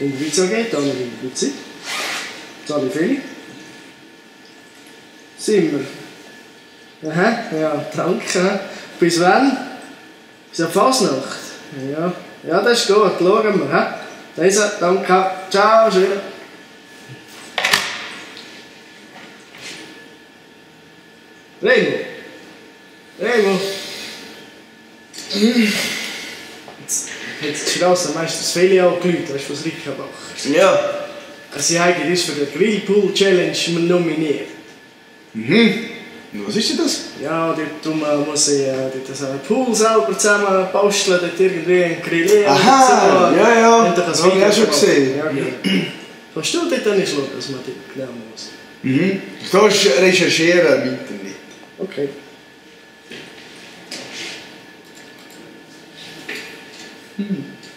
In in der Witz. Zahle Feli. Wir. Aha, ja, danke. Bis wann? Bis ab Fasnacht. Ja, ja, das ist gut. Schauen wir. Lisa, danke. Ciao, schön. Remo. Remo. Die Straße meistens viele angerufen, weißt du, was Rickenbach. Ja. Sie haben uns für die Grillpool Challenge nominiert. Mhm. Was ist denn das? Ja, dort tun wir- muss ich äh, dort so einen Pool selber zusammen basteln, dort irgendwie ein Grillieren. Aha, ja, ja. Und dann kann es Hab ich auch schon gesehen. Ja, genau. Kannst du dort dann schauen, dass man dort genau muss? Mhm. Du kannst recherchieren im Internet. Okay. Jetzt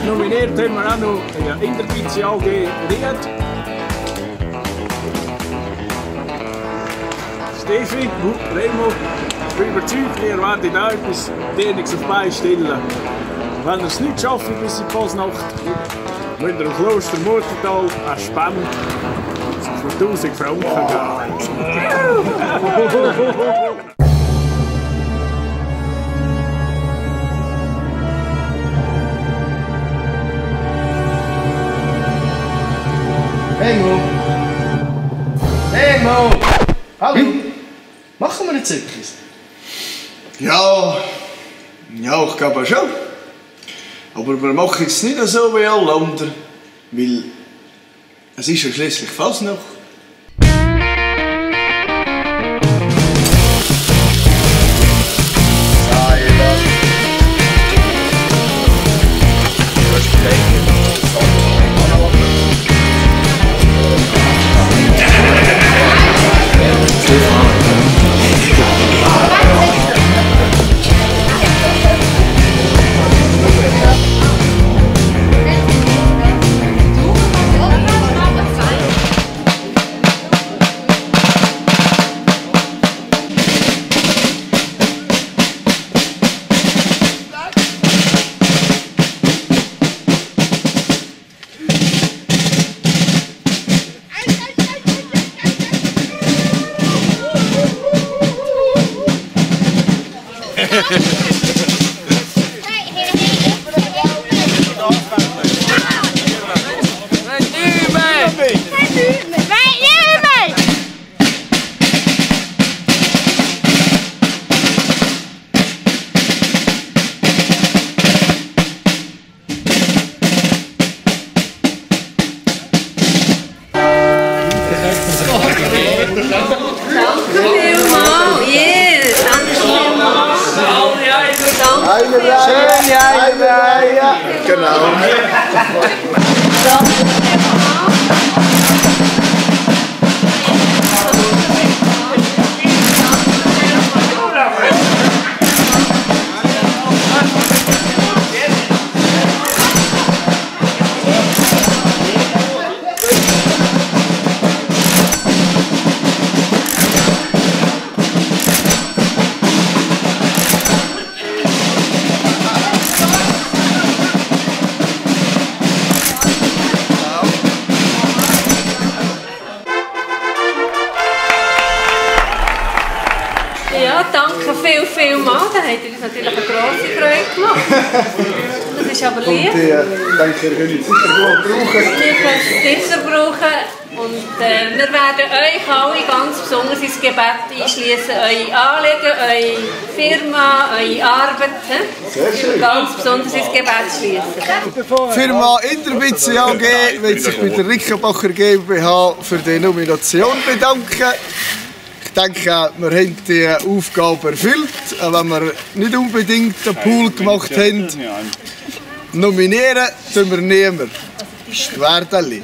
Genomineerd hebben we ook nog de Interditie AG Riet. Steffi, Remo, überzeugt, ihr werdet auch etwas wenigstens stille. Wenn ihr es nicht schafft bis in die Fasnacht, müsst Kloster Murtental ein Spenden für 1000 Franken gehen. Geben. Remo! Remo! Hallo! Machen wir jetzt etwas? Ja, ja, ich glaube schon. Aber wir machen es nicht so wie alle anderen, weil es ist ja schließlich fast noch. Schön, ja, ja, ja. Genau. Viel, mal. Da habt ihr uns natürlich eine grosse Freude gemacht. Das ist aber lieb. Und ich denke, ihr könnt es sicher gut brauchen. Wir können es sicher brauchen. Und äh, wir werden euch alle ganz besonders ins Gebet einschließen, eure Anliegen, eure Firma, eure Arbeit. Sehr schön. Ganz besonders ins Gebet schließen. Die Firma Interbitze AG will sich bei der Rickenbacher GmbH für die Nomination bedanken. Ich denke, wir haben die Aufgabe erfüllt, auch wenn wir nicht unbedingt den Pool gemacht haben. Nominieren tun wir niemand. Schwerteli.